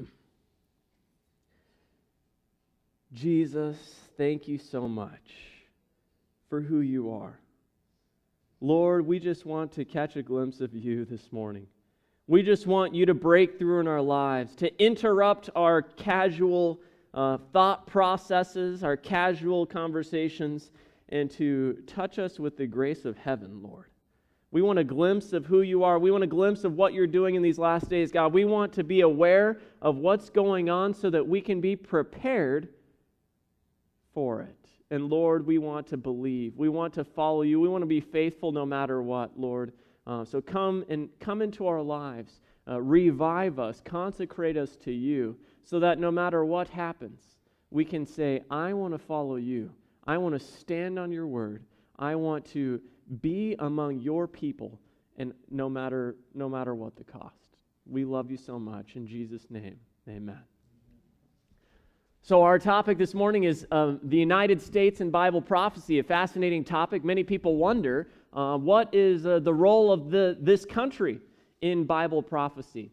Jesus, thank you so much for who you are. Lord, we just want to catch a glimpse of you this morning. We just want you to break through in our lives, to interrupt our casual uh, thought processes, our casual conversations, and to touch us with the grace of heaven, Lord. We want a glimpse of who you are. We want a glimpse of what you're doing in these last days, God. We want to be aware of what's going on so that we can be prepared for it. And Lord, we want to believe. We want to follow you. We want to be faithful no matter what, Lord. Uh, so come and come into our lives. Uh, revive us, consecrate us to you, so that no matter what happens, we can say, I want to follow you. I want to stand on your word. I want to be among your people, and no matter, no matter what the cost. We love you so much. In Jesus' name, amen. So, our topic this morning is uh, the United States and Bible prophecy, a fascinating topic. Many people wonder uh, what is uh, the role of the, this country in Bible prophecy.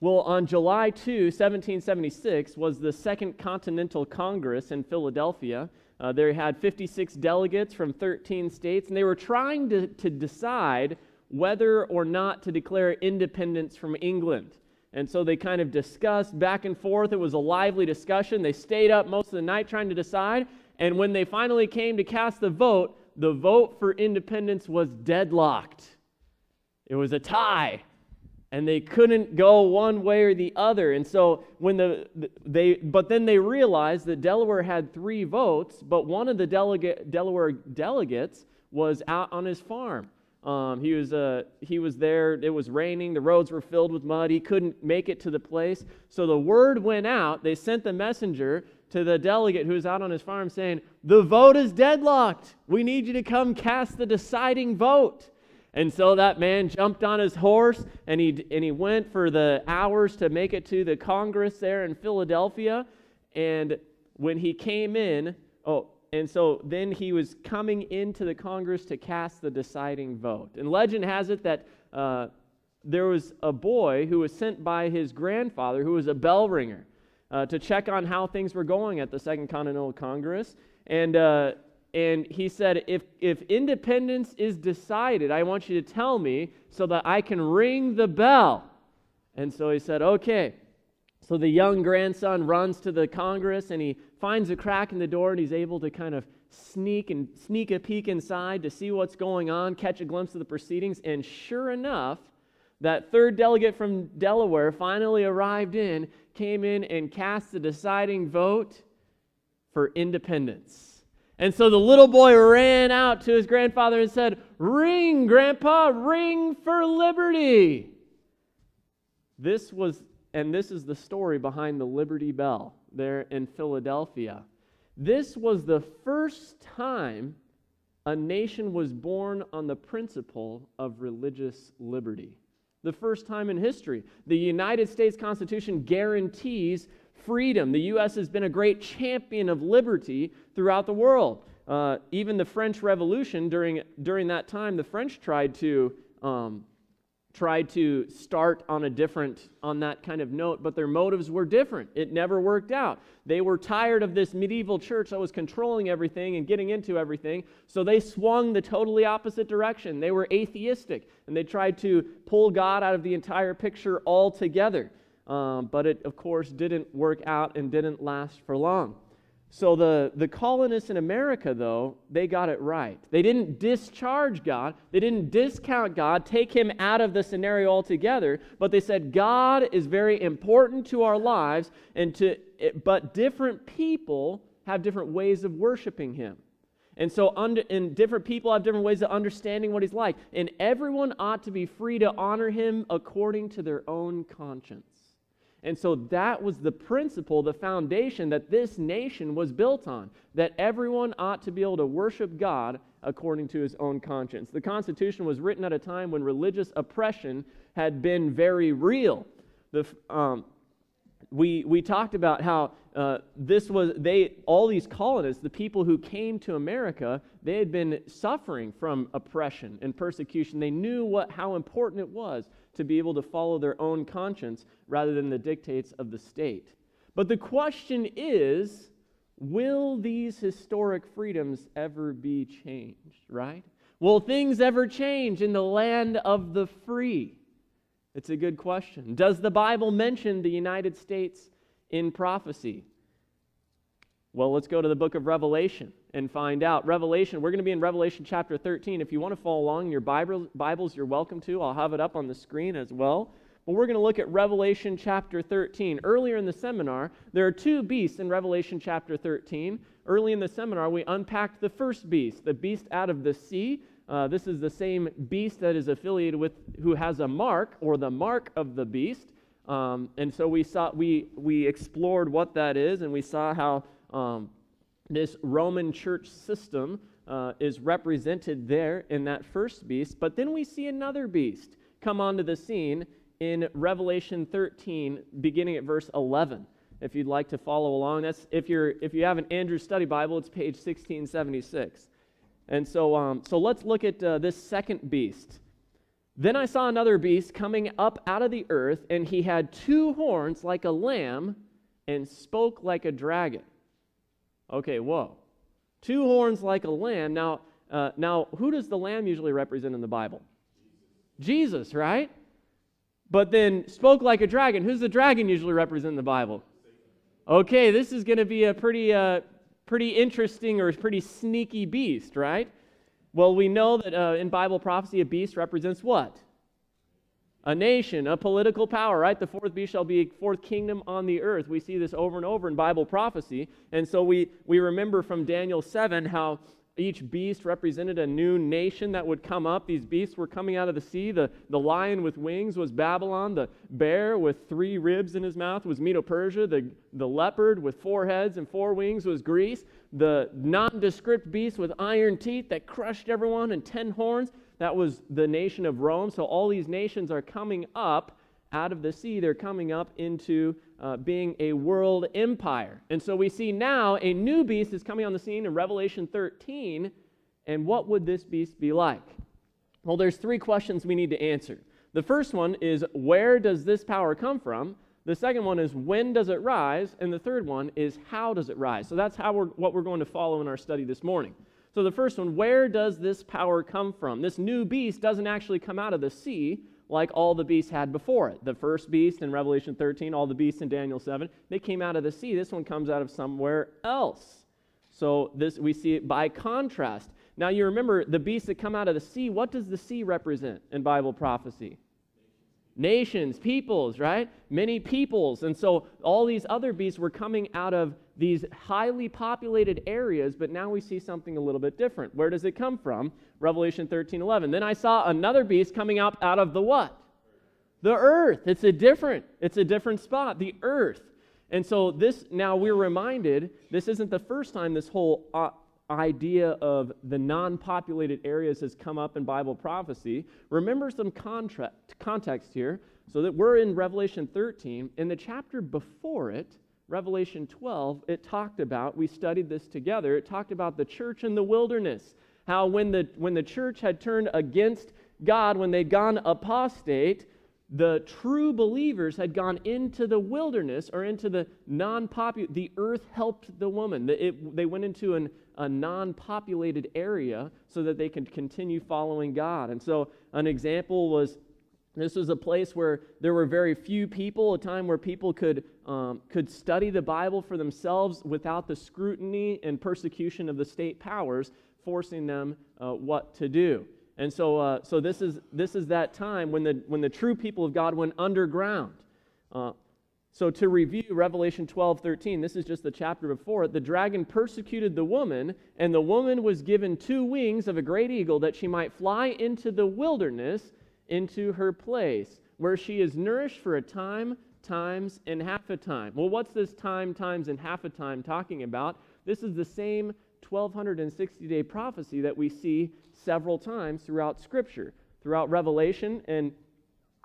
Well, on July 2, 1776, was the Second Continental Congress in Philadelphia. Uh, they had 56 delegates from 13 states, and they were trying to, to decide whether or not to declare independence from England. And so they kind of discussed back and forth. It was a lively discussion. They stayed up most of the night trying to decide. And when they finally came to cast the vote, the vote for independence was deadlocked. It was a tie. And they couldn't go one way or the other. And so when the they but then they realized that Delaware had 3 votes, but one of the delegate, Delaware delegates was out on his farm. Um, he, was, uh, he was there. It was raining. The roads were filled with mud. He couldn't make it to the place. So the word went out. They sent the messenger to the delegate who was out on his farm saying, The vote is deadlocked. We need you to come cast the deciding vote. And so that man jumped on his horse and he, and he went for the hours to make it to the Congress there in Philadelphia. And when he came in, oh, and so then he was coming into the Congress to cast the deciding vote. And legend has it that uh, there was a boy who was sent by his grandfather, who was a bell ringer, uh, to check on how things were going at the Second Continental Congress. And, uh, and he said, if, if independence is decided, I want you to tell me so that I can ring the bell. And so he said, okay. So the young grandson runs to the Congress and he finds a crack in the door and he's able to kind of sneak and sneak a peek inside to see what's going on, catch a glimpse of the proceedings. And sure enough, that third delegate from Delaware finally arrived in, came in and cast the deciding vote for independence. And so the little boy ran out to his grandfather and said, Ring, Grandpa, ring for liberty. This was and this is the story behind the Liberty Bell there in Philadelphia. This was the first time a nation was born on the principle of religious liberty. The first time in history. The United States Constitution guarantees freedom. The U.S. has been a great champion of liberty throughout the world. Uh, even the French Revolution, during, during that time, the French tried to um, tried to start on a different on that kind of note but their motives were different it never worked out they were tired of this medieval church that was controlling everything and getting into everything so they swung the totally opposite direction they were atheistic and they tried to pull god out of the entire picture altogether um, but it of course didn't work out and didn't last for long so the, the colonists in America, though, they got it right. They didn't discharge God, they didn't discount God, take him out of the scenario altogether, but they said God is very important to our lives, and to, but different people have different ways of worshiping him. And so, under, and different people have different ways of understanding what he's like. And everyone ought to be free to honor him according to their own conscience. And so that was the principle, the foundation that this nation was built on that everyone ought to be able to worship God according to his own conscience. The Constitution was written at a time when religious oppression had been very real. The, um, we, we talked about how uh, this was they all these colonists the people who came to america they had been suffering from oppression and persecution they knew what how important it was to be able to follow their own conscience rather than the dictates of the state. But the question is will these historic freedoms ever be changed, right? Will things ever change in the land of the free? It's a good question. Does the Bible mention the United States in prophecy? Well, let's go to the book of Revelation and find out. Revelation, we're going to be in Revelation chapter 13. If you want to follow along in your Bibles, you're welcome to. I'll have it up on the screen as well. But we're going to look at Revelation chapter 13. Earlier in the seminar, there are two beasts in Revelation chapter 13. Early in the seminar, we unpacked the first beast, the beast out of the sea. Uh, this is the same beast that is affiliated with who has a mark or the mark of the beast. Um, and so we saw we we explored what that is, and we saw how um, this Roman church system uh, is represented there in that first beast. But then we see another beast come onto the scene in Revelation 13, beginning at verse 11. If you'd like to follow along, that's if you're if you have an Andrews Study Bible, it's page 1676. And so, um, so let's look at uh, this second beast. Then I saw another beast coming up out of the earth, and he had two horns like a lamb and spoke like a dragon. Okay, whoa. Two horns like a lamb. Now, uh, now, who does the lamb usually represent in the Bible? Jesus, right? But then spoke like a dragon. Who's the dragon usually represent in the Bible? Okay, this is going to be a pretty, uh, pretty interesting or pretty sneaky beast, right? Well, we know that uh, in Bible prophecy, a beast represents what? A nation, a political power, right? The fourth beast shall be a fourth kingdom on the earth. We see this over and over in Bible prophecy. And so we, we remember from Daniel 7 how each beast represented a new nation that would come up. These beasts were coming out of the sea. The, the lion with wings was Babylon. The bear with three ribs in his mouth was Medo Persia. The, the leopard with four heads and four wings was Greece. The nondescript beast with iron teeth that crushed everyone and ten horns, that was the nation of Rome. So all these nations are coming up out of the sea. They're coming up into uh, being a world empire. And so we see now a new beast is coming on the scene in Revelation 13. And what would this beast be like? Well, there's three questions we need to answer. The first one is where does this power come from? The second one is when does it rise? And the third one is how does it rise? So that's how we're, what we're going to follow in our study this morning. So the first one, where does this power come from? This new beast doesn't actually come out of the sea like all the beasts had before it. The first beast in Revelation 13, all the beasts in Daniel 7, they came out of the sea. This one comes out of somewhere else. So this we see it by contrast. Now you remember the beasts that come out of the sea, what does the sea represent in Bible prophecy? Nations, peoples, right? Many peoples. And so all these other beasts were coming out of these highly populated areas, but now we see something a little bit different. Where does it come from? Revelation 13 11. Then I saw another beast coming up out of the what? The earth. It's a different, it's a different spot, the earth. And so this now we're reminded this isn't the first time this whole uh, idea of the non-populated areas has come up in Bible prophecy. Remember some context here so that we're in Revelation 13 in the chapter before it Revelation 12, it talked about, we studied this together, it talked about the church in the wilderness. How when the, when the church had turned against God, when they'd gone apostate, the true believers had gone into the wilderness or into the non popular, the earth helped the woman. It, they went into an, a non populated area so that they could continue following God. And so, an example was this was a place where there were very few people, a time where people could, um, could study the Bible for themselves without the scrutiny and persecution of the state powers forcing them uh, what to do. And so, uh, so this, is, this is that time when the, when the true people of God went underground. Uh, so, to review Revelation 12 13, this is just the chapter before it. The dragon persecuted the woman, and the woman was given two wings of a great eagle that she might fly into the wilderness into her place, where she is nourished for a time, times, and half a time. Well, what's this time, times, and half a time talking about? This is the same 1260 day prophecy that we see several times throughout Scripture, throughout Revelation. And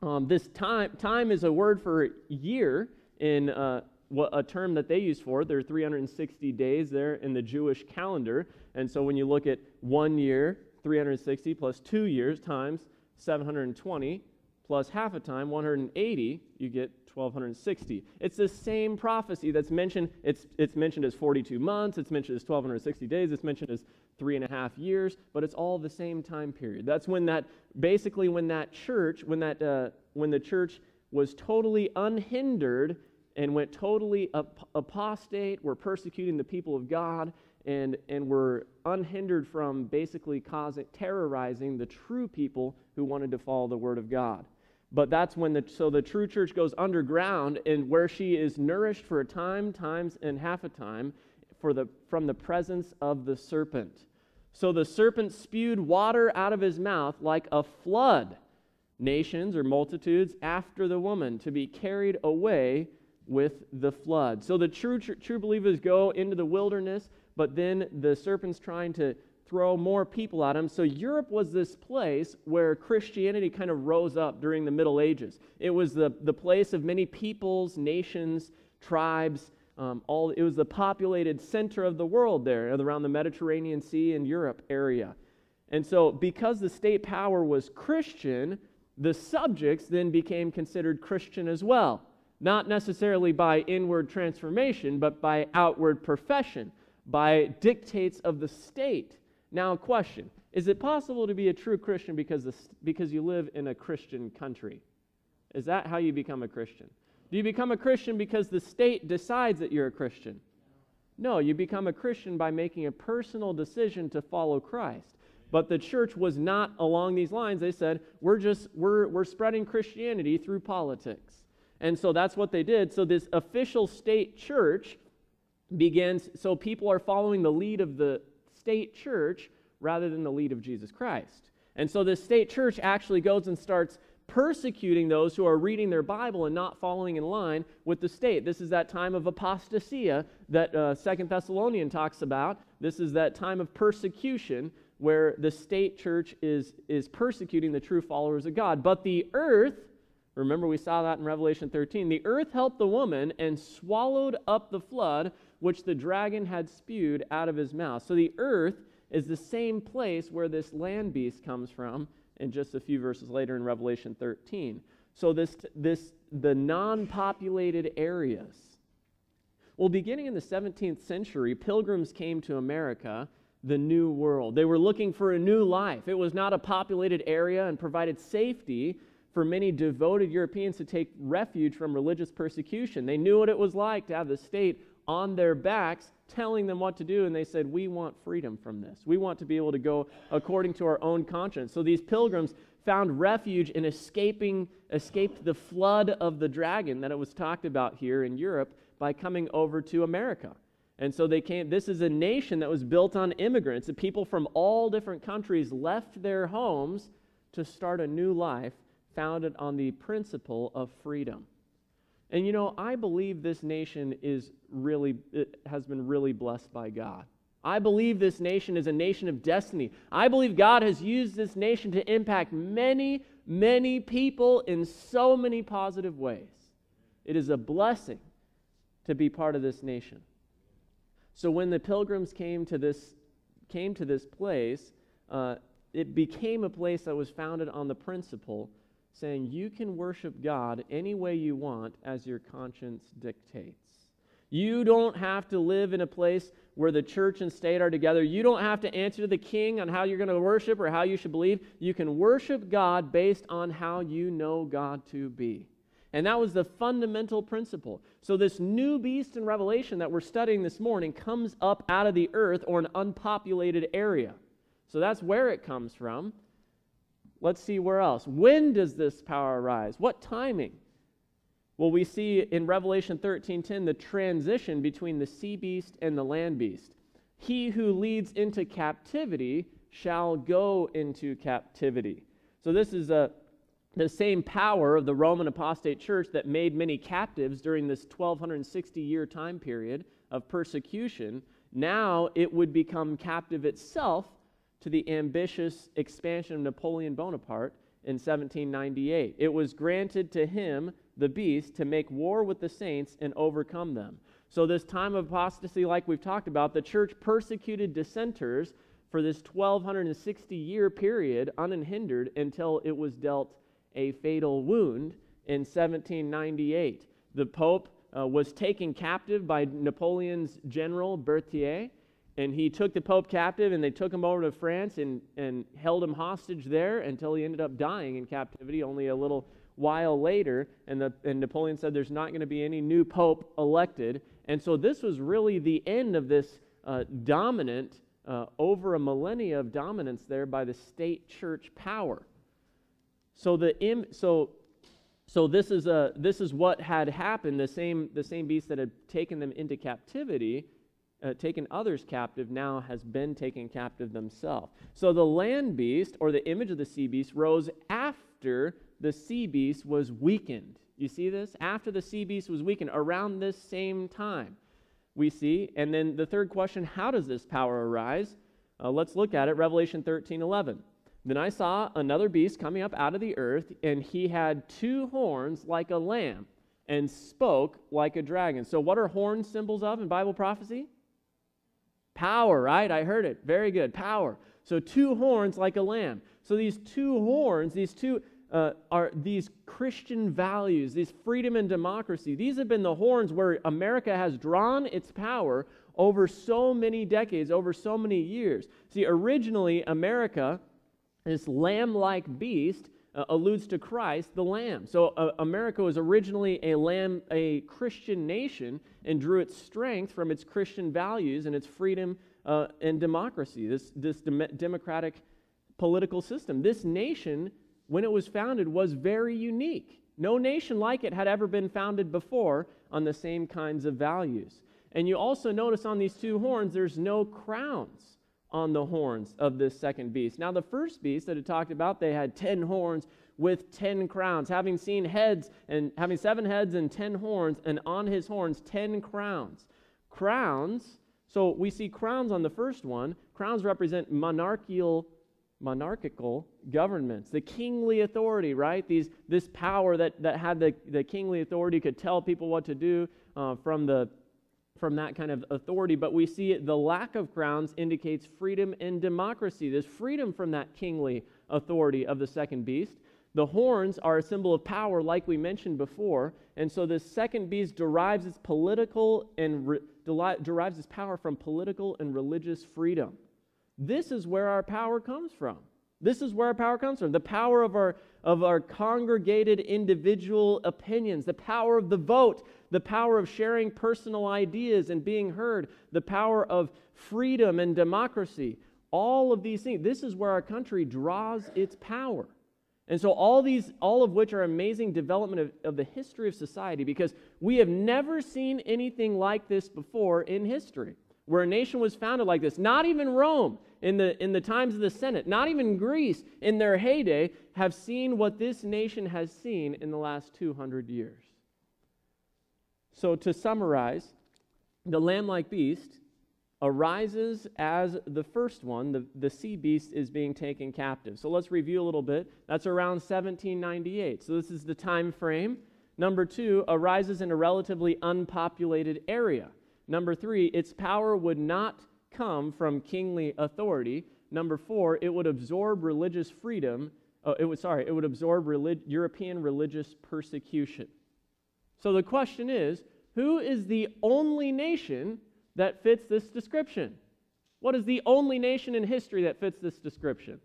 um, this time, time is a word for year in uh, what, a term that they use for it. There are 360 days there in the Jewish calendar. And so when you look at one year, 360 plus two years times 720 plus half a time, 180, you get 1260. It's the same prophecy that's mentioned. It's, it's mentioned as 42 months, it's mentioned as 1260 days, it's mentioned as three and a half years, but it's all the same time period. That's when that, basically, when that church, when, that, uh, when the church was totally unhindered and went totally ap- apostate, were persecuting the people of God, and, and were unhindered from basically causing, terrorizing the true people who wanted to follow the word of God. But that's when the so the true church goes underground and where she is nourished for a time, times and half a time for the from the presence of the serpent. So the serpent spewed water out of his mouth like a flood, nations or multitudes after the woman to be carried away with the flood. So the true true, true believers go into the wilderness, but then the serpent's trying to throw more people at him. So Europe was this place where Christianity kind of rose up during the Middle Ages. It was the, the place of many peoples, nations, tribes. Um, all, it was the populated center of the world there, around the Mediterranean Sea and Europe area. And so, because the state power was Christian, the subjects then became considered Christian as well. Not necessarily by inward transformation, but by outward profession, by dictates of the state. Now, question Is it possible to be a true Christian because, the, because you live in a Christian country? Is that how you become a Christian? Do you become a Christian because the state decides that you're a Christian? No, you become a Christian by making a personal decision to follow Christ. But the church was not along these lines. They said, we're just, we're, we're spreading Christianity through politics. And so that's what they did. So this official state church begins, so people are following the lead of the state church rather than the lead of Jesus Christ. And so this state church actually goes and starts persecuting those who are reading their Bible and not following in line with the state. This is that time of apostasia that uh, Second Thessalonian talks about. This is that time of persecution where the state church is, is persecuting the true followers of God. But the earth, remember we saw that in Revelation 13, the earth helped the woman and swallowed up the flood which the dragon had spewed out of his mouth. So the earth is the same place where this land beast comes from in just a few verses later in Revelation 13. So this, this the non-populated areas. Well, beginning in the 17th century, pilgrims came to America, the New World. They were looking for a new life. It was not a populated area and provided safety for many devoted Europeans to take refuge from religious persecution. They knew what it was like to have the state on their backs telling them what to do, and they said, We want freedom from this. We want to be able to go according to our own conscience. So these pilgrims found refuge in escaping, escaped the flood of the dragon that it was talked about here in Europe by coming over to America. And so they came, this is a nation that was built on immigrants. The people from all different countries left their homes to start a new life founded on the principle of freedom. And you know, I believe this nation is really, has been really blessed by God. I believe this nation is a nation of destiny. I believe God has used this nation to impact many, many people in so many positive ways. It is a blessing to be part of this nation. So when the pilgrims came to this, came to this place, uh, it became a place that was founded on the principle saying you can worship God any way you want as your conscience dictates. You don't have to live in a place where the church and state are together. You don't have to answer to the king on how you're going to worship or how you should believe. You can worship God based on how you know God to be. And that was the fundamental principle. So, this new beast in Revelation that we're studying this morning comes up out of the earth or an unpopulated area. So, that's where it comes from. Let's see where else. When does this power arise? What timing? Well, we see in Revelation 13:10 the transition between the sea beast and the land beast. He who leads into captivity shall go into captivity. So this is a the same power of the Roman apostate church that made many captives during this 1260 year time period of persecution. Now it would become captive itself to the ambitious expansion of Napoleon Bonaparte in 1798. It was granted to him, the beast, to make war with the saints and overcome them. So, this time of apostasy, like we've talked about, the church persecuted dissenters for this 1260 year period unhindered until it was dealt a fatal wound in 1798. The Pope uh, was taken captive by Napoleon's general Berthier, and he took the Pope captive and they took him over to France and, and held him hostage there until he ended up dying in captivity only a little while later. And, the, and Napoleon said there's not going to be any new Pope elected. And so this was really the end of this uh, dominant, uh, over a millennia of dominance there by the state church power. So the Im- so so this is a this is what had happened. The same the same beast that had taken them into captivity, uh, taken others captive, now has been taken captive themselves. So the land beast or the image of the sea beast rose after the sea beast was weakened. You see this? After the sea beast was weakened, around this same time, we see. And then the third question: How does this power arise? Uh, let's look at it. Revelation 13, 11. Then I saw another beast coming up out of the earth, and he had two horns like a lamb and spoke like a dragon. So, what are horns symbols of in Bible prophecy? Power, right? I heard it. Very good. Power. So, two horns like a lamb. So, these two horns, these two uh, are these Christian values, these freedom and democracy. These have been the horns where America has drawn its power over so many decades, over so many years. See, originally, America this lamb like beast uh, alludes to Christ, the lamb. So uh, America was originally a lamb, a Christian nation, and drew its strength from its Christian values and its freedom uh, and democracy, this, this dem- democratic political system. This nation, when it was founded, was very unique. No nation like it had ever been founded before on the same kinds of values. And you also notice on these two horns, there's no crowns on the horns of this second beast. Now, the first beast that it talked about, they had 10 horns with 10 crowns, having seen heads and having seven heads and 10 horns, and on his horns 10 crowns. Crowns, so we see crowns on the first one. Crowns represent monarchical monarchical governments, the kingly authority, right? These, this power that, that had the, the kingly authority could tell people what to do uh, from the from that kind of authority, but we see the lack of crowns indicates freedom and democracy. There's freedom from that kingly authority of the second beast. The horns are a symbol of power, like we mentioned before, and so this second beast derives its political and re- derives its power from political and religious freedom. This is where our power comes from. This is where our power comes from the power of our, of our congregated individual opinions, the power of the vote, the power of sharing personal ideas and being heard, the power of freedom and democracy. All of these things, this is where our country draws its power. And so, all these, all of which are amazing development of, of the history of society because we have never seen anything like this before in history where a nation was founded like this. Not even Rome in the, in the times of the Senate, not even Greece in their heyday, have seen what this nation has seen in the last 200 years. So, to summarize, the lamb like beast arises as the first one. The, the sea beast is being taken captive. So, let's review a little bit. That's around 1798. So, this is the time frame. Number two, arises in a relatively unpopulated area. Number three, its power would not come from kingly authority. Number four, it would absorb religious freedom. Uh, it would, sorry, it would absorb relig- European religious persecution. So the question is who is the only nation that fits this description? What is the only nation in history that fits this description?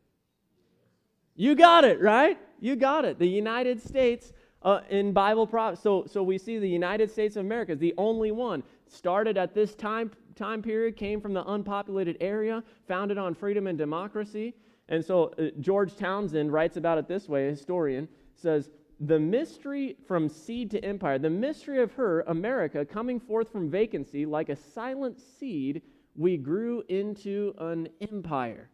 You got it, right? You got it. The United States uh, in Bible prophecy. So, so we see the United States of America is the only one. Started at this time, time period, came from the unpopulated area, founded on freedom and democracy. And so uh, George Townsend writes about it this way, a historian says, the mystery from seed to empire, the mystery of her, America, coming forth from vacancy like a silent seed, we grew into an empire.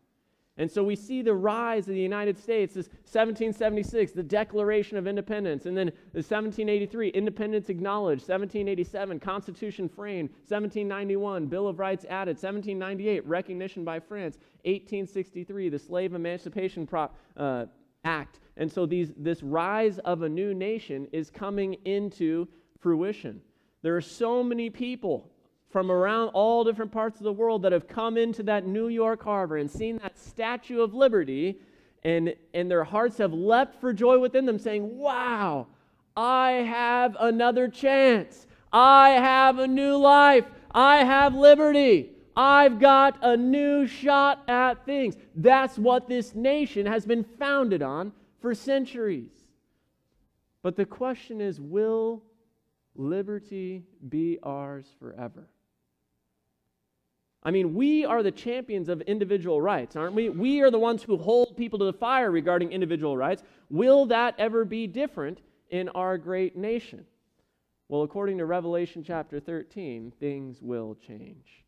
And so we see the rise of the United States, this 1776, the Declaration of Independence, and then the 1783, independence acknowledged, 1787, Constitution framed, 1791, Bill of Rights added, 1798, recognition by France, 1863, the Slave Emancipation uh, Act. And so these, this rise of a new nation is coming into fruition. There are so many people from around all different parts of the world that have come into that New York harbor and seen that Statue of Liberty and, and their hearts have leapt for joy within them, saying, Wow, I have another chance. I have a new life. I have liberty. I've got a new shot at things. That's what this nation has been founded on for centuries. But the question is will liberty be ours forever? I mean, we are the champions of individual rights, aren't we? We are the ones who hold people to the fire regarding individual rights. Will that ever be different in our great nation? Well, according to Revelation chapter 13, things will change.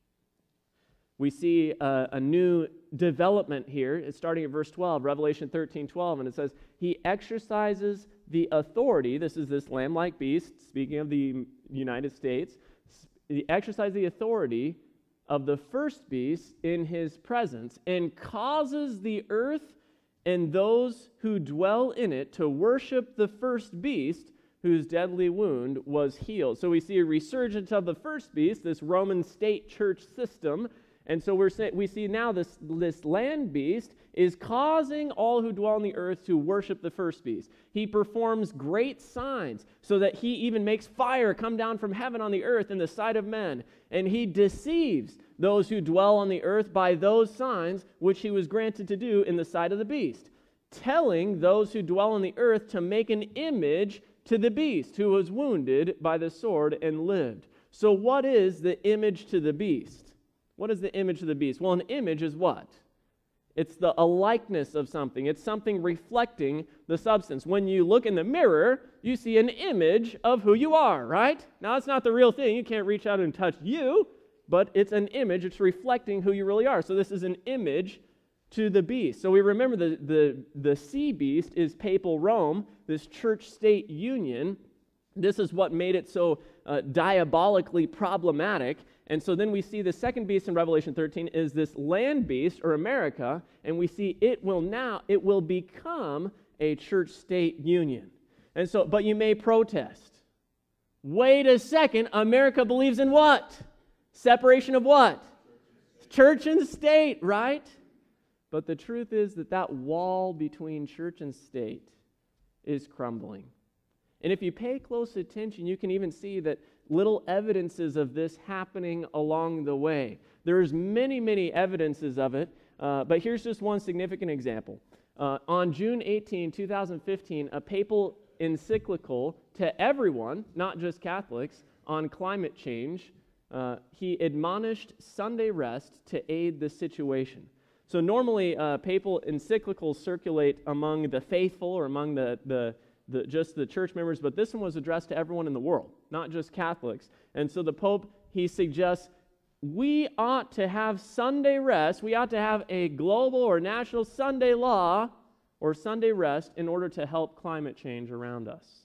We see a, a, new development here. It's starting at verse 12, Revelation 13 12, and it says, He exercises the authority. This is this lamb like beast, speaking of the United States. He exercises the authority of the first beast in his presence and causes the earth and those who dwell in it to worship the first beast whose deadly wound was healed. So we see a resurgence of the first beast, this Roman state church system. And so we're we see now this, this land beast is causing all who dwell on the earth to worship the first beast. He performs great signs so that he even makes fire come down from heaven on the earth in the sight of men. And he deceives those who dwell on the earth by those signs which he was granted to do in the sight of the beast, telling those who dwell on the earth to make an image to the beast who was wounded by the sword and lived. So, what is the image to the beast? What is the image of the beast? Well, an image is what? It's the, a likeness of something. It's something reflecting the substance. When you look in the mirror, you see an image of who you are, right? Now, it's not the real thing. You can't reach out and touch you, but it's an image. It's reflecting who you really are. So, this is an image to the beast. So, we remember the, the, the sea beast is papal Rome, this church state union. This is what made it so uh, diabolically problematic and so then we see the second beast in Revelation 13 is this land beast or America, and we see it will now it will become a church state union. And so but you may protest. Wait a second, America believes in what? Separation of what? Church and state, right? But the truth is that that wall between church and state is crumbling. And if you pay close attention, you can even see that little evidences of this happening along the way. There's many, many evidences of it, uh, but here's just one significant example. Uh, on June 18, 2015, a papal encyclical to everyone, not just Catholics, on climate change, uh, he admonished Sunday rest to aid the situation. So normally, uh, papal encyclicals circulate among the faithful or among the, the the, just the church members, but this one was addressed to everyone in the world, not just Catholics. And so the Pope, he suggests we ought to have Sunday rest. We ought to have a global or national Sunday law or Sunday rest in order to help climate change around us.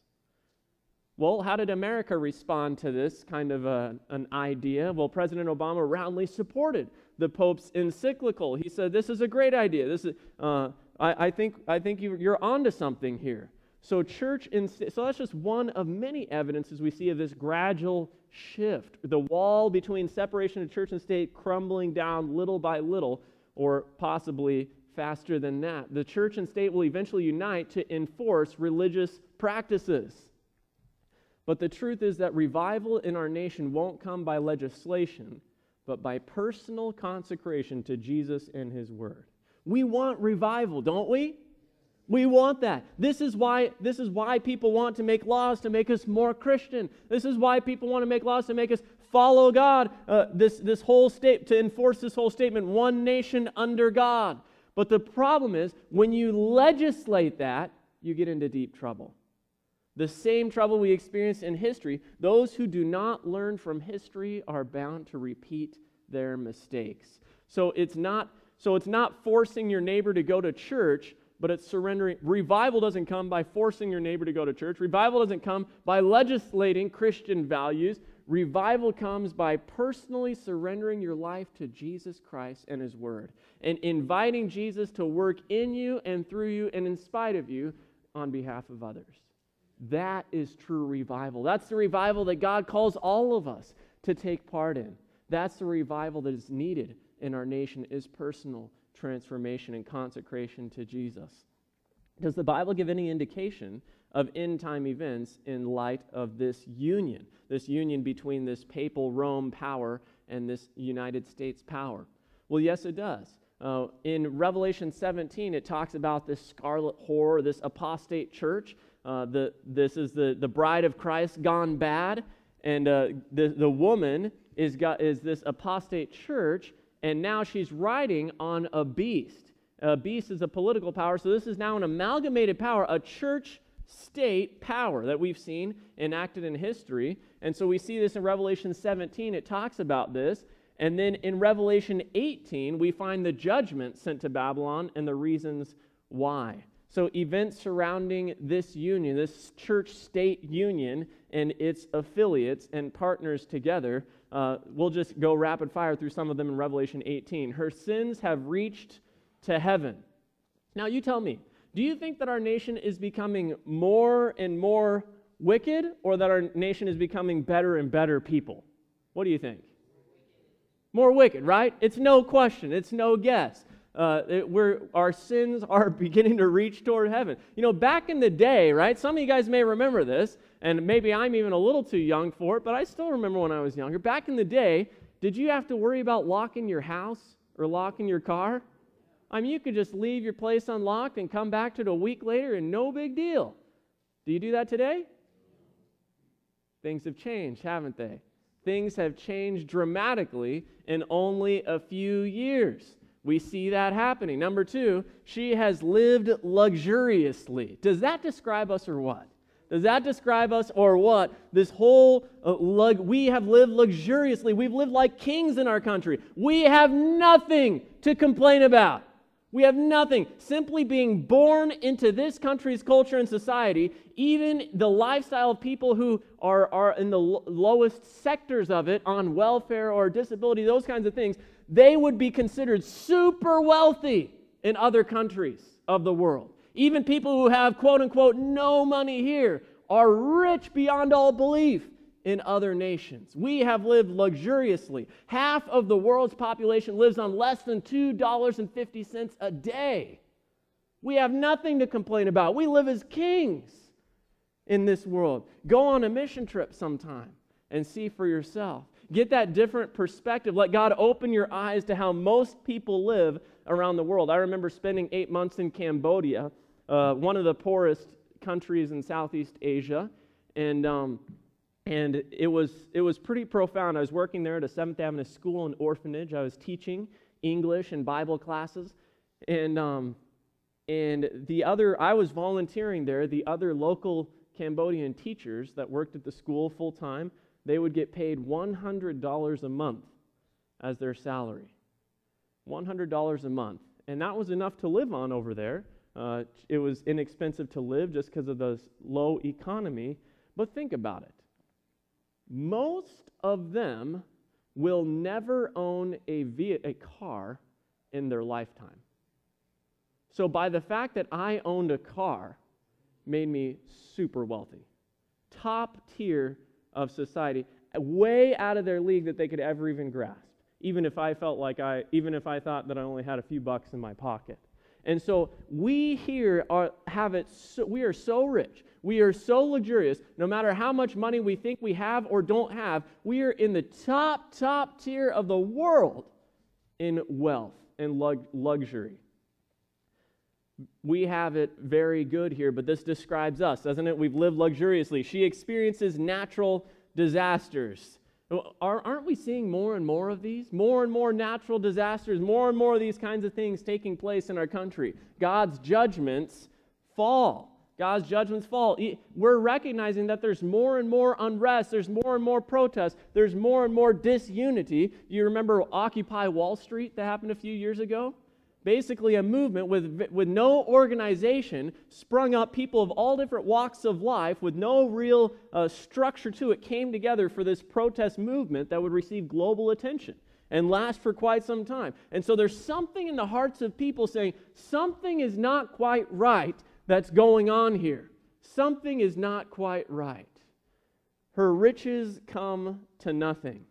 Well, how did America respond to this kind of a, an idea? Well, President Obama roundly supported the Pope's encyclical. He said, This is a great idea. This is, uh, I, I, think, I think you, you're onto something here. So, church and so that's just one of many evidences we see of this gradual shift. The wall between separation of church and state crumbling down little by little, or possibly faster than that. The church and state will eventually unite to enforce religious practices. But the truth is that revival in our nation won't come by legislation, but by personal consecration to Jesus and His Word. We want revival, don't we? We want that. This is why this is why people want to make laws to make us more Christian. This is why people want to make laws to make us follow God. Uh, this this whole state to enforce this whole statement: one nation under God. But the problem is when you legislate that, you get into deep trouble. The same trouble we experience in history. Those who do not learn from history are bound to repeat their mistakes. So it's not so it's not forcing your neighbor to go to church but it's surrendering. Revival doesn't come by forcing your neighbor to go to church. Revival doesn't come by legislating Christian values. Revival comes by personally surrendering your life to Jesus Christ and His Word and inviting Jesus to work in you and through you and in spite of you on behalf of others. That is true revival. That's the revival that God calls all of us to take part in. That's the revival that is needed in our nation is personal transformation and consecration to Jesus. Does the Bible give any indication of end time events in light of this union, this union between this papal Rome power and this United States power? Well, yes, it does. Uh, in Revelation 17, it talks about this scarlet whore, this apostate church. Uh, the, this is the, the bride of Christ gone bad, and uh, the, the woman is, got, is this apostate church, and now she's riding on a beast. A beast is a political power, so this is now an amalgamated power, a church state power that we've seen enacted in history. And so we see this in Revelation 17, it talks about this. And then in Revelation 18, we find the judgment sent to Babylon and the reasons why. So, events surrounding this union, this church state union, and its affiliates and partners together, uh, we'll just go rapid fire through some of them in Revelation 18. Her sins have reached to heaven. Now, you tell me, do you think that our nation is becoming more and more wicked, or that our nation is becoming better and better people? What do you think? More wicked, right? It's no question, it's no guess uh, it, where our sins are beginning to reach toward heaven. You know, back in the day, right? Some of you guys may remember this, and maybe I'm even a little too young for it, but I still remember when I was younger. Back in the day, did you have to worry about locking your house or locking your car? I mean, you could just leave your place unlocked and come back to it a week later and no big deal. Do you do that today? Things have changed, haven't they? Things have changed dramatically in only a few years. We see that happening. Number two, she has lived luxuriously. Does that describe us or what? Does that describe us or what? This whole, uh, lug- we have lived luxuriously. We've lived like kings in our country. We have nothing to complain about. We have nothing. Simply being born into this country's culture and society, even the lifestyle of people who are, are in the lowest sectors of it on welfare or disability, those kinds of things, they would be considered super wealthy in other countries of the world. Even people who have, quote unquote, no money here are rich beyond all belief in other nations. We have lived luxuriously. Half of the world's population lives on less than $2.50 a day. We have nothing to complain about. We live as kings in this world. Go on a mission trip sometime and see for yourself. Get that different perspective. Let God open your eyes to how most people live around the world. I remember spending eight months in Cambodia, uh, one of the poorest countries in Southeast Asia, and um, and it was it was pretty profound. I was working there at a Seventh-day Adventist school and orphanage. I was teaching English and Bible classes, and um, and the other I was volunteering there. The other local Cambodian teachers that worked at the school full time they would get paid $100 a month as their salary. $100 a month. And that was enough to live on over there. Uh, it was inexpensive to live just because of the low economy. But think about it. Most of them will never own a, a car in their lifetime. So, by the fact that I owned a car, made me super wealthy. Top tier of society, way out of their league that they could ever even grasp. Even if I felt like I, even if I thought that I only had a few bucks in my pocket. And so we here are, have it, so, we are so rich. We are so luxurious. No matter how much money we think we have or don't have, we are in the top, top tier of the world in wealth and lug- luxury. We have it very good here, but this describes us, doesn't it? We've lived luxuriously. She experiences natural disasters. Aren't we seeing more and more of these? More and more natural disasters, more and more of these kinds of things taking place in our country. God's judgments fall. God's judgments fall. We're recognizing that there's more and more unrest, there's more and more protest, there's more and more disunity. You remember Occupy Wall Street that happened a few years ago? Basically a movement with, with no organization sprung up people of all different walks of life with no real uh, structure to it came together for this protest movement that would receive global attention and last for quite some time. And so there's something in the hearts of people saying something is not quite right that's going on here. Something is not quite right. Her riches come to nothing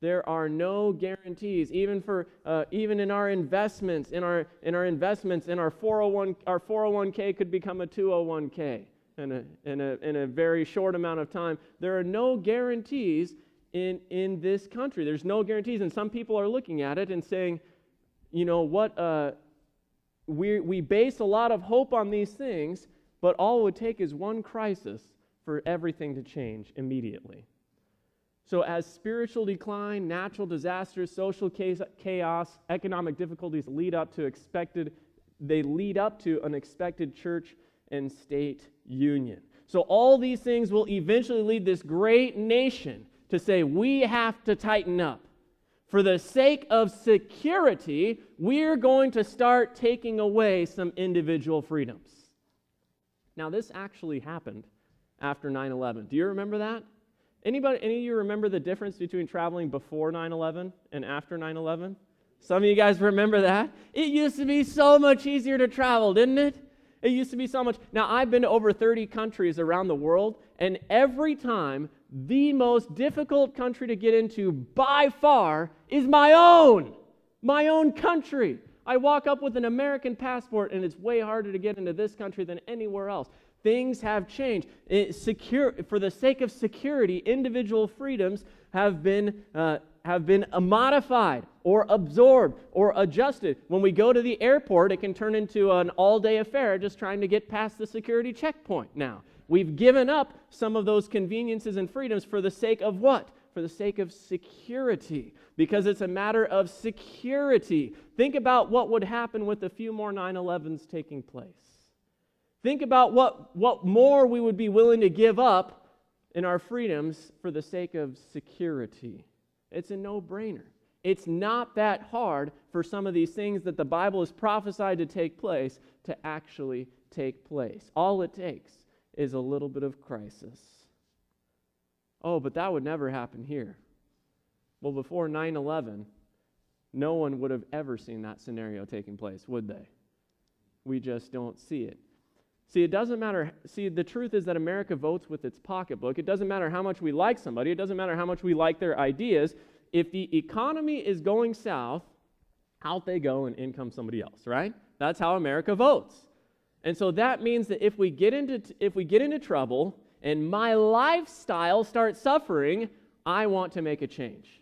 There are no guarantees, even for uh, even in our investments. In our in our investments, in our 401 our 401k could become a 201k in a in a in a very short amount of time. There are no guarantees in in this country. There's no guarantees, and some people are looking at it and saying, you know what? Uh, we we base a lot of hope on these things, but all it would take is one crisis for everything to change immediately. So, as spiritual decline, natural disasters, social chaos, economic difficulties lead up to expected, they lead up to an expected church and state union. So, all these things will eventually lead this great nation to say, we have to tighten up. For the sake of security, we're going to start taking away some individual freedoms. Now, this actually happened after 9 11. Do you remember that? Anybody, any of you remember the difference between traveling before 9 11 and after 9 11? Some of you guys remember that? It used to be so much easier to travel, didn't it? It used to be so much. Now, I've been to over 30 countries around the world, and every time, the most difficult country to get into by far is my own, my own country. I walk up with an American passport, and it's way harder to get into this country than anywhere else. Things have changed. It, secure, for the sake of security, individual freedoms have been, uh, have been modified or absorbed or adjusted. When we go to the airport, it can turn into an all day affair just trying to get past the security checkpoint now. We've given up some of those conveniences and freedoms for the sake of what? For the sake of security, because it's a matter of security. Think about what would happen with a few more 9 11s taking place. Think about what, what more we would be willing to give up in our freedoms for the sake of security. It's a no brainer. It's not that hard for some of these things that the Bible has prophesied to take place to actually take place. All it takes is a little bit of crisis. Oh, but that would never happen here. Well, before 9 11, no one would have ever seen that scenario taking place, would they? We just don't see it. See, it doesn't matter. See, the truth is that America votes with its pocketbook. It doesn't matter how much we like somebody, it doesn't matter how much we like their ideas. If the economy is going south, out they go and in comes somebody else, right? That's how America votes. And so that means that if we get into if we get into trouble and my lifestyle starts suffering, I want to make a change.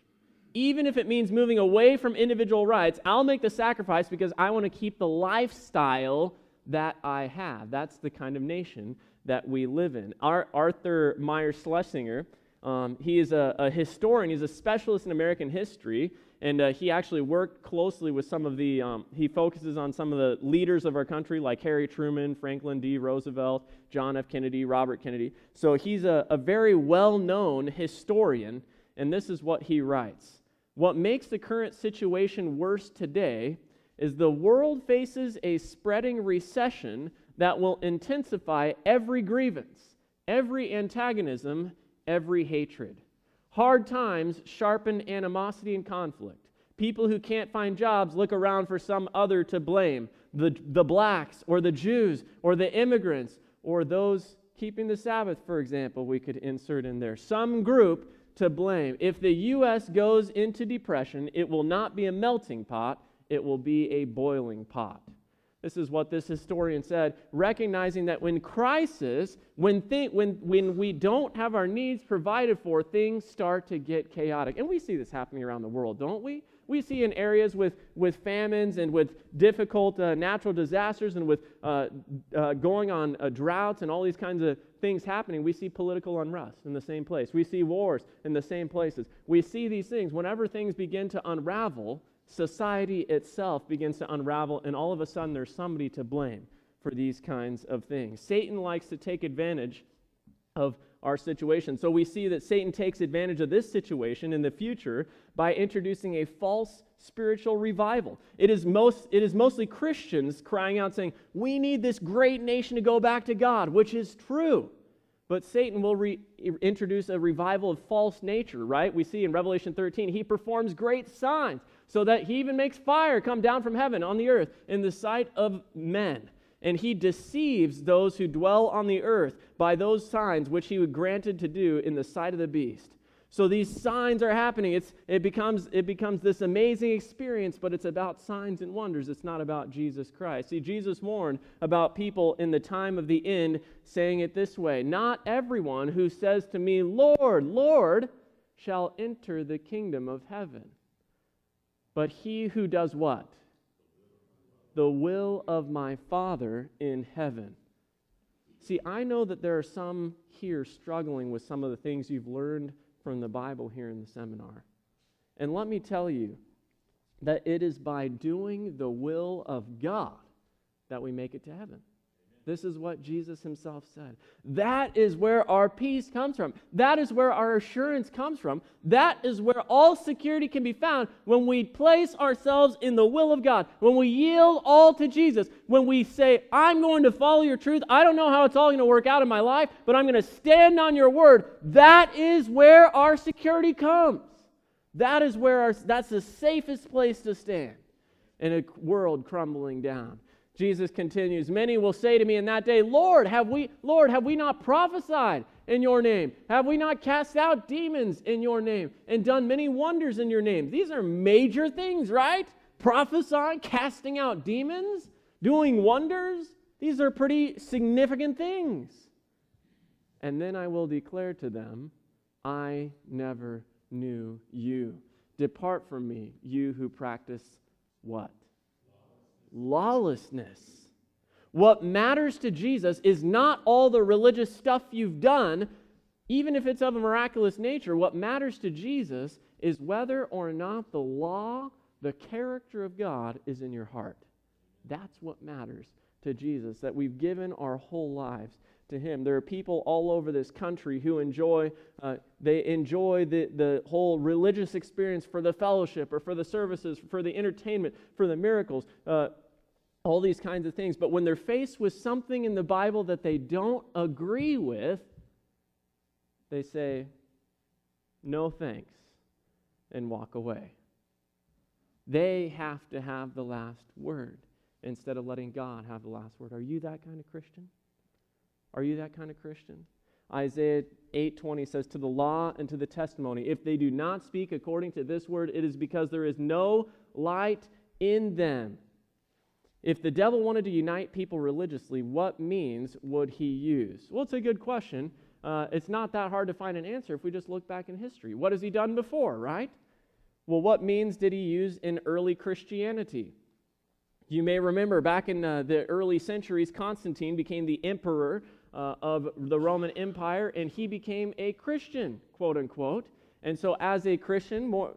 Even if it means moving away from individual rights, I'll make the sacrifice because I want to keep the lifestyle that I have. That's the kind of nation that we live in. Our, Arthur Meier Schlesinger, um, he is a, a, historian, he's a specialist in American history, and uh, he actually worked closely with some of the, um, he focuses on some of the leaders of our country, like Harry Truman, Franklin D. Roosevelt, John F. Kennedy, Robert Kennedy. So he's a, a very well known historian, and this is what he writes What makes the current situation worse today is the world faces a spreading recession that will intensify every grievance, every antagonism, every hatred. Hard times sharpen animosity and conflict. People who can't find jobs look around for some other to blame the, the blacks, or the Jews, or the immigrants, or those keeping the Sabbath, for example, we could insert in there. Some group to blame. If the U.S. goes into depression, it will not be a melting pot, it will be a boiling pot. This is what this historian said, recognizing that when crisis, when, th- when, when we don't have our needs provided for, things start to get chaotic. And we see this happening around the world, don't we? We see in areas with, with famines and with difficult uh, natural disasters and with uh, uh, going on uh, droughts and all these kinds of things happening, we see political unrest in the same place. We see wars in the same places. We see these things. Whenever things begin to unravel, society itself begins to unravel, and all of a sudden there's somebody to blame for these kinds of things. Satan likes to take advantage of our situation. So we see that Satan takes advantage of this situation in the future by introducing a false spiritual revival. It is, most, it is mostly Christians crying out saying, We need this great nation to go back to God, which is true. But Satan will re- introduce a revival of false nature, right? We see in Revelation 13, he performs great signs so that he even makes fire come down from heaven on the earth in the sight of men. And he deceives those who dwell on the earth by those signs which he was granted to do in the sight of the beast, So these signs are happening. It's, it, becomes, it becomes this amazing experience, but it's about signs and wonders. It's not about Jesus Christ. See, Jesus warned about people in the time of the end saying it this way Not everyone who says to me, Lord, Lord, shall enter the kingdom of heaven, but he who does what? The will of my Father in heaven. See, I know that there are some here struggling with some of the things you've learned from the Bible here in the seminar. And let me tell you that it is by doing the will of God that we make it to heaven. This is what Jesus himself said. That is where our peace comes from. That is where our assurance comes from. That is where all security can be found when we place ourselves in the will of God, when we yield all to Jesus, when we say, I'm going to follow your truth. I don't know how it's all going to work out in my life, but I'm going to stand on your word. That is where our security comes. That is where our, that's the safest place to stand in a world crumbling down. Jesus continues, Many will say to me in that day, Lord, have we, Lord, have we not prophesied in your name? Have we not cast out demons in your name and done many wonders in your name? These are major things, right? Prophesying, casting out demons, doing wonders. These are pretty significant things. And then I will declare to them, I never knew you. Depart from me, you who practice what? Lawlessness. What matters to Jesus is not all the religious stuff you've done, even if it's of a miraculous nature. What matters to Jesus is whether or not the law, the character of God, is in your heart. That's what matters to Jesus, that we've given our whole lives to him. There are people all over this country who enjoy, uh, they enjoy the, the whole religious experience for the fellowship or for the services, for the entertainment, for the miracles, uh, all these kinds of things. But when they're faced with something in the Bible that they don't agree with, they say, no thanks, and walk away. They have to have the last word instead of letting God have the last word. Are you that kind of Christian? Are you that kind of Christian? Isaiah 8:20 says to the law and to the testimony if they do not speak according to this word it is because there is no light in them. If the devil wanted to unite people religiously, what means would he use? Well, it's a good question. Uh, it's not that hard to find an answer if we just look back in history. What has he done before, right? Well, what means did he use in early Christianity? You may remember back in uh, the early centuries, Constantine became the emperor uh, of the Roman Empire, and he became a Christian, quote unquote. And so, as a Christian, more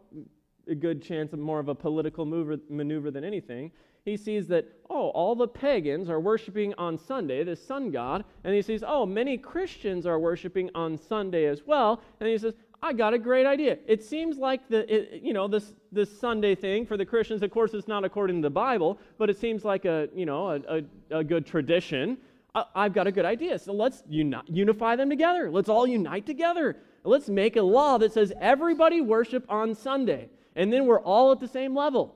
a good chance of more of a political mover, maneuver than anything. He sees that, oh, all the pagans are worshiping on Sunday, the sun god, and he sees, oh, many Christians are worshiping on Sunday as well. And he says, I got a great idea. It seems like the, it, you know, this, this Sunday thing for the Christians, of course, it's not according to the Bible, but it seems like a, you know, a, a, a good tradition. I've got a good idea. So let's uni- unify them together. Let's all unite together. Let's make a law that says everybody worship on Sunday. And then we're all at the same level.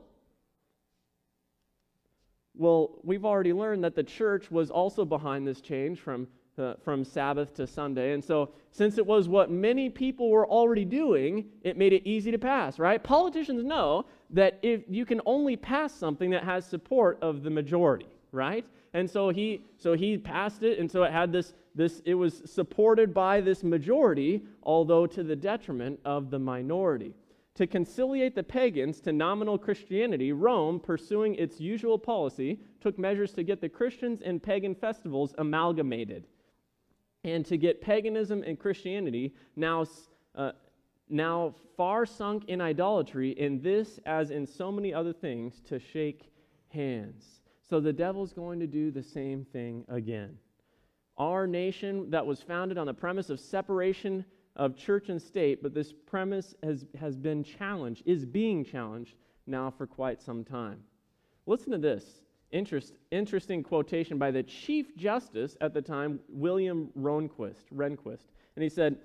Well, we've already learned that the church was also behind this change from, uh, from Sabbath to Sunday. And so, since it was what many people were already doing, it made it easy to pass, right? Politicians know that if you can only pass something that has support of the majority, right? And so he so he passed it, and so it had this this it was supported by this majority, although to the detriment of the minority. To conciliate the pagans to nominal Christianity, Rome, pursuing its usual policy, took measures to get the Christians and pagan festivals amalgamated, and to get paganism and Christianity now. Uh, now far sunk in idolatry, in this as in so many other things, to shake hands. So the devil's going to do the same thing again. Our nation that was founded on the premise of separation of church and state, but this premise has, has been challenged, is being challenged now for quite some time. Listen to this interest, interesting quotation by the Chief Justice at the time, William Rehnquist. Rehnquist. And he said,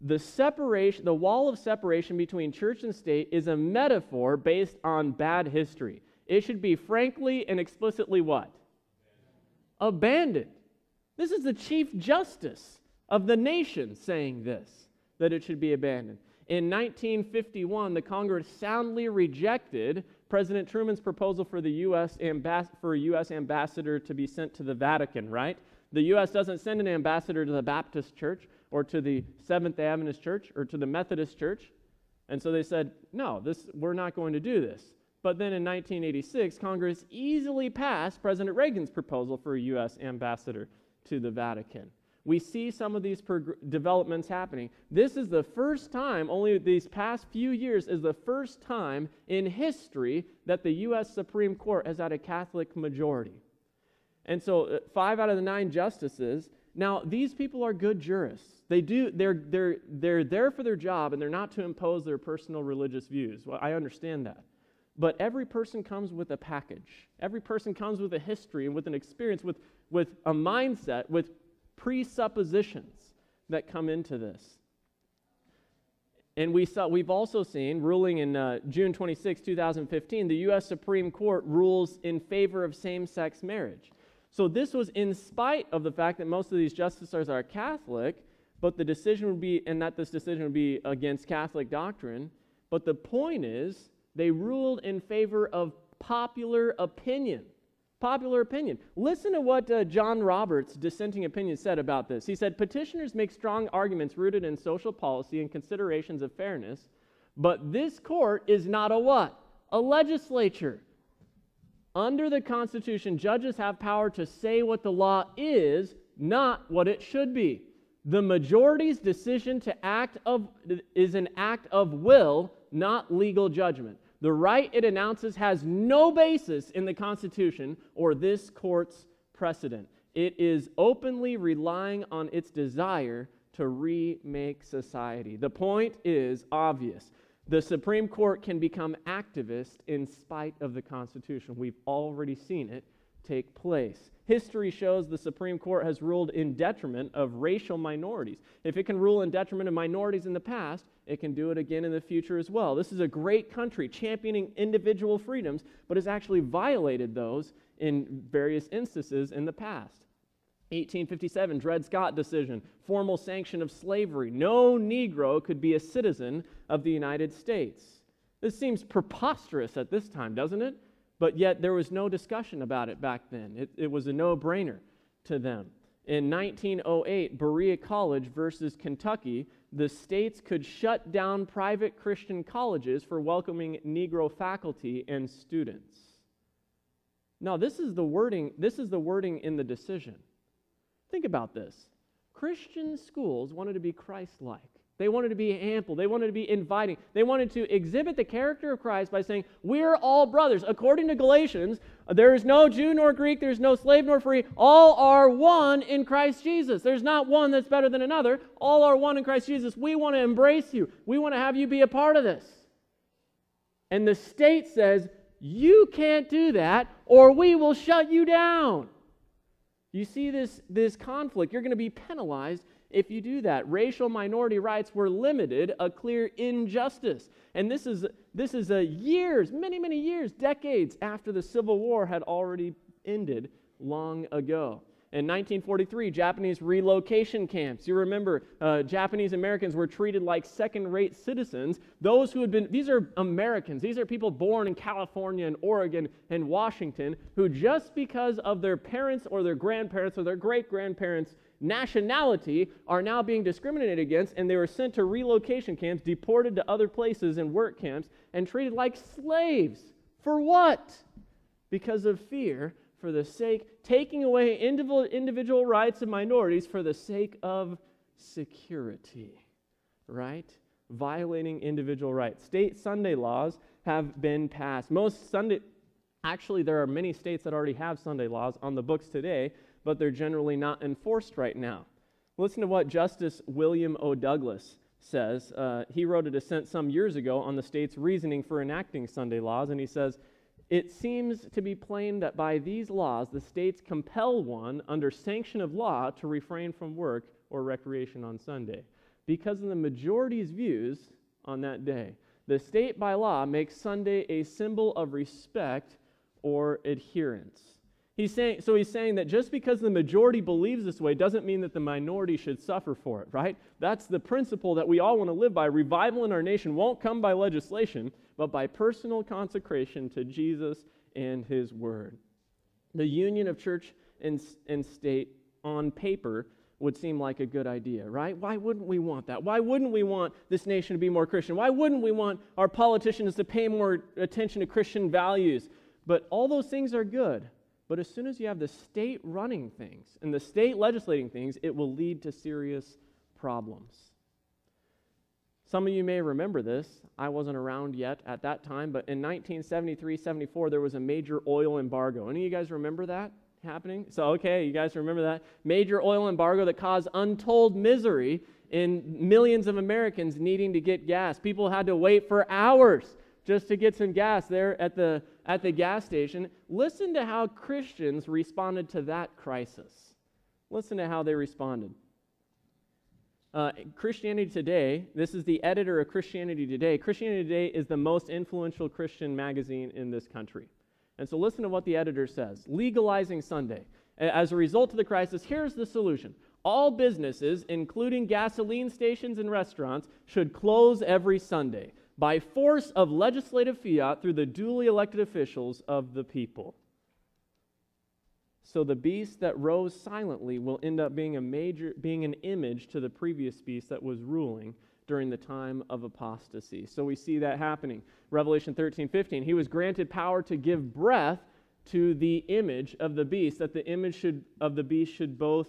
the separation, the wall of separation between church and state is a metaphor based on bad history. It should be frankly and explicitly what? Abandoned. This is the Chief Justice of the nation saying this, that it should be abandoned. In 1951, the Congress soundly rejected President Truman's proposal for the U.S. Ambas- for a U.S. ambassador to be sent to the Vatican, right? The U.S. doesn't send an ambassador to the Baptist Church or to the Seventh Adventist Church or to the Methodist Church. And so they said, no, this, we're not going to do this. But then in 1986, Congress easily passed President Reagan's proposal for a U.S. ambassador to the Vatican. We see some of these prog- developments happening. This is the first time, only these past few years, is the first time in history that the U.S. Supreme Court has had a Catholic majority. And so, uh, five out of the nine justices. Now, these people are good jurists. They do, they're, they're, they're there for their job and they're not to impose their personal religious views. Well, I understand that. But every person comes with a package. Every person comes with a history and with an experience, with, with a mindset, with presuppositions that come into this. And we saw, we've also seen, ruling in uh, June 26, 2015, the U.S. Supreme Court rules in favor of same sex marriage. So this was in spite of the fact that most of these justices are Catholic, but the decision would be, and that this decision would be against Catholic doctrine. But the point is, they ruled in favor of popular opinion. Popular opinion. Listen to what uh, John Roberts' dissenting opinion said about this. He said, Petitioners make strong arguments rooted in social policy and considerations of fairness, but this court is not a what? A legislature. Under the Constitution, judges have power to say what the law is, not what it should be. The majority's decision to act of, is an act of will, not legal judgment. The right it announces has no basis in the Constitution or this court's precedent. It is openly relying on its desire to remake society. The point is obvious. The Supreme Court can become activist in spite of the Constitution. We've already seen it take place. History shows the Supreme Court has ruled in detriment of racial minorities. If it can rule in detriment of minorities in the past, it can do it again in the future as well. This is a great country championing individual freedoms, but has actually violated those in various instances in the past. 1857 Dred Scott decision, formal sanction of slavery. No Negro could be a citizen of the United States. This seems preposterous at this time, doesn't it? But yet there was no discussion about it back then. It, it was a no brainer to them. In 1908, Berea College versus Kentucky, the states could shut down private Christian colleges for welcoming Negro faculty and students. Now, this is the wording, this is the wording in the decision. Think about this. Christian schools wanted to be Christ-like. They wanted to be ample. They wanted to be inviting. They wanted to exhibit the character of Christ by saying, We're all brothers. According to Galatians, there is no Jew nor Greek, there's no slave nor free. All are one in Christ Jesus. There's not one that's better than another. All are one in Christ Jesus. We want to embrace you, we want to have you be a part of this. And the state says, You can't do that, or we will shut you down. You see this, this conflict. You're going to be penalized if you do that. Racial minority rights were limited, a clear injustice. And this is, this is a years, many, many years, decades after the Civil War had already ended long ago. In 1943, Japanese relocation camps. You remember, uh, Japanese Americans were treated like second rate citizens. Those who had been, these are Americans, these are people born in California and Oregon and Washington who, just because of their parents or their grandparents or their great grandparents' nationality are now being discriminated against, and they were sent to relocation camps, deported to other places and work camps, and treated like slaves. For what? Because of fear, for the sake, taking away individual, rights of minorities for the sake of security, right? Violating individual rights. State Sunday laws have been passed. Most Sunday, actually, there are many states that already have Sunday laws on the books today but they're generally not enforced right now. Listen to what Justice William O. Douglas says. Uh, he wrote a dissent some years ago on the state's reasoning for enacting Sunday laws, and he says, It seems to be plain that by these laws, the states compel one under sanction of law to refrain from work or recreation on Sunday. Because of the majority's views on that day, the state by law makes Sunday a symbol of respect or adherence. He's saying, so he's saying that just because the majority believes this way doesn't mean that the minority should suffer for it, right? That's the principle that we all want to live by. Revival in our nation won't come by legislation, but by personal consecration to Jesus and his word. The union of church and, and state on paper would seem like a good idea, right? Why wouldn't we want that? Why wouldn't we want this nation to be more Christian? Why wouldn't we want our politicians to pay more attention to Christian values? But all those things are good. But as soon as you have the state running things and the state legislating things, it will lead to serious problems. Some of you may remember this. I wasn't around yet at that time, but in 1973 74, there was a major oil embargo. Any of you guys remember that happening? So, okay, you guys remember that? Major oil embargo that caused untold misery in millions of Americans needing to get gas. People had to wait for hours just to get some gas there at the, at the gas station. Listen to how Christians responded to that crisis. Listen to how they responded. Uh, Christianity Today, this is the editor of Christianity Today. Christianity Today is the most influential Christian magazine in this country. And so listen to what the editor says legalizing Sunday. As a result of the crisis, here's the solution. All businesses, including gasoline stations and restaurants, should close every Sunday by force of legislative fiat through the duly elected officials of the people. So the beast that rose silently will end up being a major being an image to the previous beast that was ruling during the time of apostasy. So we see that happening. Revelation 13, 15. He was granted power to give breath to the image of the beast, that the image should, of the beast should both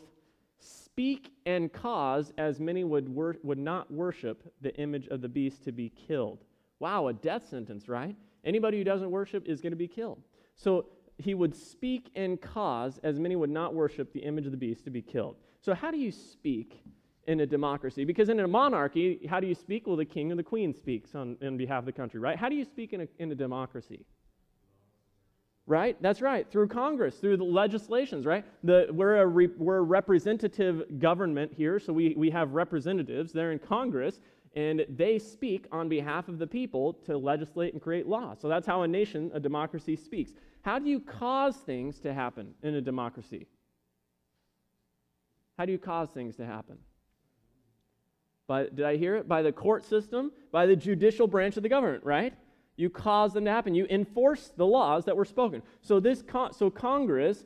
speak and cause as many would, wor- would not worship the image of the beast to be killed. Wow, a death sentence, right? Anybody who doesn't worship is going to be killed. So he would speak and cause as many would not worship the image of the beast to be killed. So, how do you speak in a democracy? Because in a monarchy, how do you speak? Well, the king or the queen speaks on, on behalf of the country, right? How do you speak in a, in a democracy? Right? That's right. Through Congress, through the legislations, right? The, we're, a re, we're a representative government here, so we, we have representatives. They're in Congress, and they speak on behalf of the people to legislate and create law. So that's how a nation, a democracy, speaks. How do you cause things to happen in a democracy? How do you cause things to happen? By, did I hear it? By the court system, by the judicial branch of the government, right? You cause them to happen. You enforce the laws that were spoken. So this, so Congress,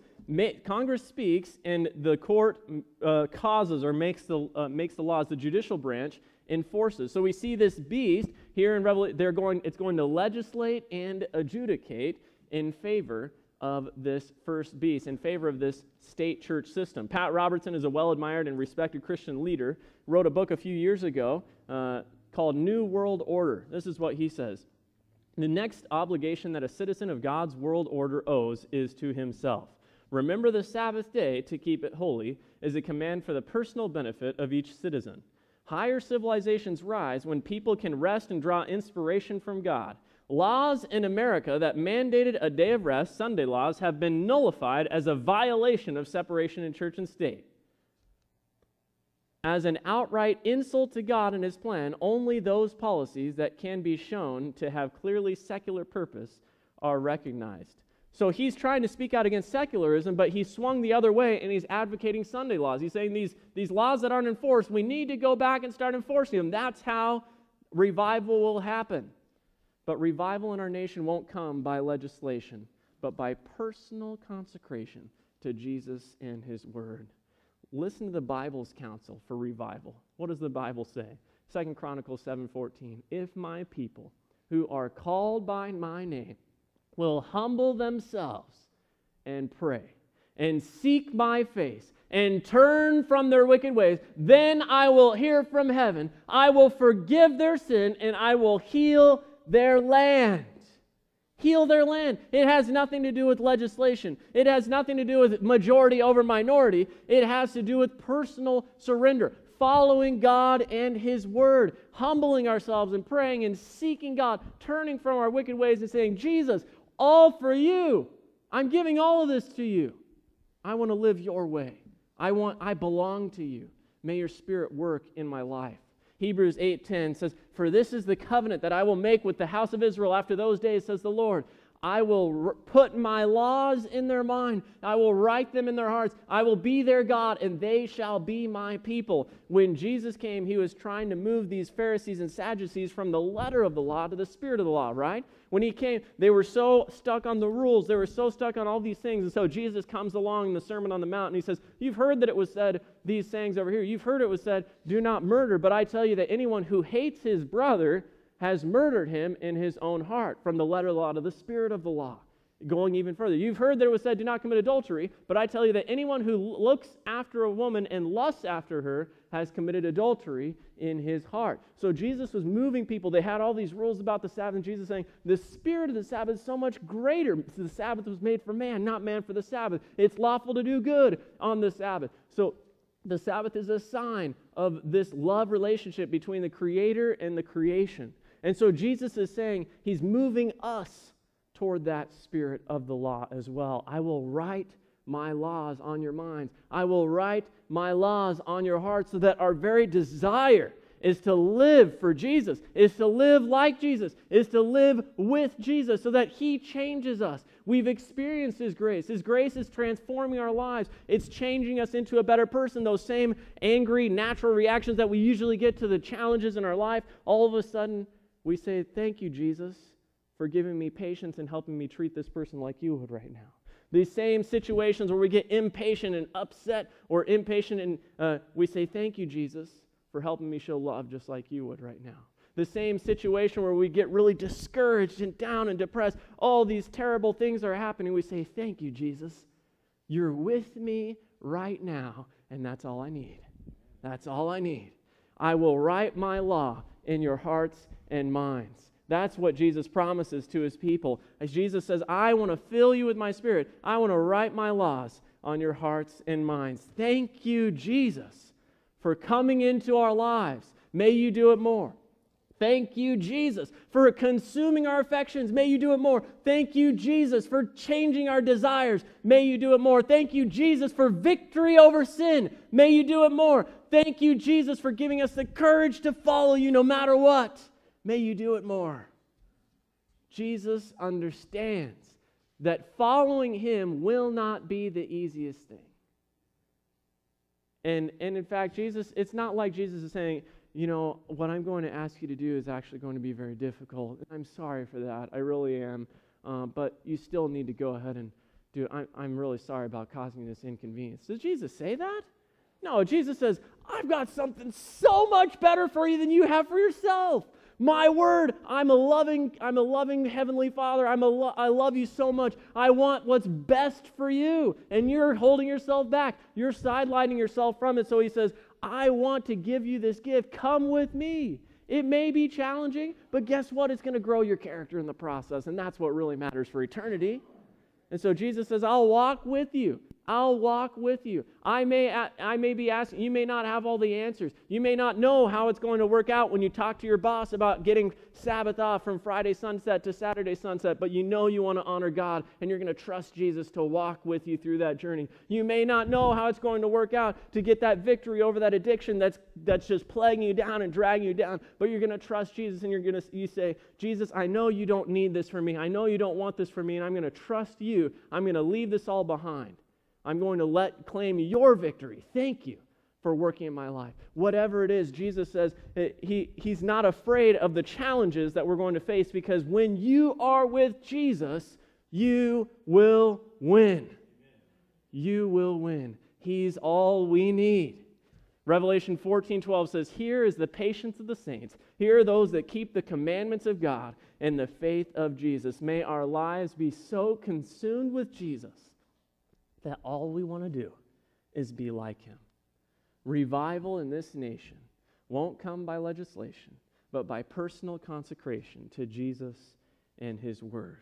Congress speaks, and the court uh, causes or makes the uh, makes the laws. The judicial branch enforces. So we see this beast here in Revelation. They're going. It's going to legislate and adjudicate in favor of this first beast, in favor of this state church system. Pat Robertson is a well admired and respected Christian leader. Wrote a book a few years ago uh, called New World Order. This is what he says. The next obligation that a citizen of God's world order owes is to himself. Remember the Sabbath day to keep it holy is a command for the personal benefit of each citizen. Higher civilizations rise when people can rest and draw inspiration from God. Laws in America that mandated a day of rest, Sunday laws, have been nullified as a violation of separation in church and state. As an outright insult to God and His plan, only those policies that can be shown to have clearly secular purpose are recognized. So he's trying to speak out against secularism, but he's swung the other way and he's advocating Sunday laws. He's saying these, these laws that aren't enforced, we need to go back and start enforcing them. That's how revival will happen. But revival in our nation won't come by legislation, but by personal consecration to Jesus and his word. Listen to the Bible's counsel for revival. What does the Bible say? Second Chronicles 7:14. If my people who are called by my name will humble themselves and pray and seek my face and turn from their wicked ways, then I will hear from heaven. I will forgive their sin and I will heal their land heal their land. It has nothing to do with legislation, it has nothing to do with majority over minority. It has to do with personal surrender, following God and His Word, humbling ourselves and praying and seeking God, turning from our wicked ways and saying, Jesus, all for you. I'm giving all of this to you. I want to live your way. I want I belong to you. May your spirit work in my life. Hebrews 8:10 says, "For this is the covenant that I will make with the house of Israel after those days," says the Lord. I will put my laws in their mind. I will write them in their hearts. I will be their God, and they shall be my people. When Jesus came, he was trying to move these Pharisees and Sadducees from the letter of the law to the spirit of the law, right? When he came, they were so stuck on the rules, they were so stuck on all these things. And so Jesus comes along in the Sermon on the Mount and he says, You've heard that it was said, these sayings over here. You've heard it was said, Do not murder. But I tell you that anyone who hates his brother, has murdered him in his own heart, from the letter of the law to the spirit of the law. Going even further, you've heard that it was said, Do not commit adultery, but I tell you that anyone who looks after a woman and lusts after her has committed adultery in his heart. So Jesus was moving people. They had all these rules about the Sabbath, and Jesus saying, The spirit of the Sabbath is so much greater. The Sabbath was made for man, not man for the Sabbath. It's lawful to do good on the Sabbath. So the Sabbath is a sign of this love relationship between the Creator and the creation. And so Jesus is saying he's moving us toward that spirit of the law as well. I will write my laws on your minds. I will write my laws on your hearts so that our very desire is to live for Jesus, is to live like Jesus, is to live with Jesus so that He changes us. We've experienced His grace. His grace is transforming our lives, it's changing us into a better person. Those same angry, natural reactions that we usually get to the challenges in our life, all of a sudden, we say, Thank you, Jesus, for giving me patience and helping me treat this person like you would right now. These same situations where we get impatient and upset or impatient, and uh, we say, Thank you, Jesus, for helping me show love just like you would right now. The same situation where we get really discouraged and down and depressed, all these terrible things are happening. We say, Thank you, Jesus. You're with me right now, and that's all I need. That's all I need. I will write my law in your hearts and minds. That's what Jesus promises to his people. As Jesus says, I want to fill you with my spirit, I want to write my laws on your hearts and minds. Thank you, Jesus, for coming into our lives. May you do it more. Thank you, Jesus, for consuming our affections. May you do it more. Thank you, Jesus, for changing our desires. May you do it more. Thank you, Jesus, for victory over sin. May you do it more. Thank you, Jesus, for giving us the courage to follow you no matter what. May you do it more. Jesus understands that following him will not be the easiest thing. And, and in fact, Jesus, it's not like Jesus is saying, you know, what I'm going to ask you to do is actually going to be very difficult. I'm sorry for that. I really am. Uh, but you still need to go ahead and do it. I'm, I'm really sorry about causing you this inconvenience. Does Jesus say that? No, Jesus says, I've got something so much better for you than you have for yourself. My word, I'm a loving, I'm a loving heavenly Father. I'm a lo- I love you so much. I want what's best for you. And you're holding yourself back. You're sidelining yourself from it. So he says, I want to give you this gift. Come with me. It may be challenging, but guess what? It's going to grow your character in the process. And that's what really matters for eternity. And so Jesus says, I'll walk with you. I'll walk with you. I may, I may be asking, you may not have all the answers. You may not know how it's going to work out when you talk to your boss about getting Sabbath off from Friday sunset to Saturday sunset, but you know you want to honor God and you're going to trust Jesus to walk with you through that journey. You may not know how it's going to work out to get that victory over that addiction that's, that's just plaguing you down and dragging you down, but you're going to trust Jesus and you're going to you say, Jesus, I know you don't need this for me. I know you don't want this for me, and I'm going to trust you. I'm going to leave this all behind. I'm going to let claim your victory. Thank you for working in my life. Whatever it is, Jesus says eh, he, he's not afraid of the challenges that we're going to face because when you are with Jesus, you will win. You will win. He's all we need. Revelation 14 12 says, Here is the patience of the saints. Here are those that keep the commandments of God and the faith of Jesus. May our lives be so consumed with Jesus that all we want to do is be like him. Revival in this nation won't come by legislation, but by personal consecration to Jesus and his word.